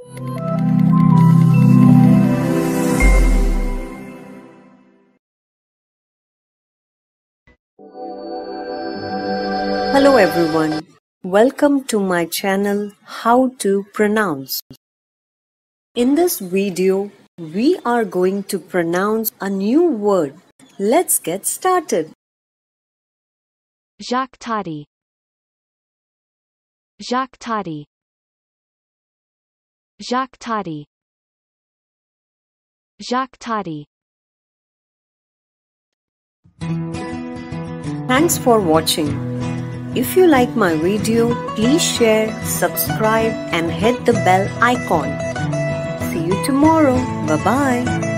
Hello everyone. Welcome to my channel How to Pronounce. In this video, we are going to pronounce a new word. Let's get started. Jacques Tati Jacques Tati Jacques Tati Thanks for watching. If you like my video, please share, subscribe and hit the bell icon. See you tomorrow. Bye bye.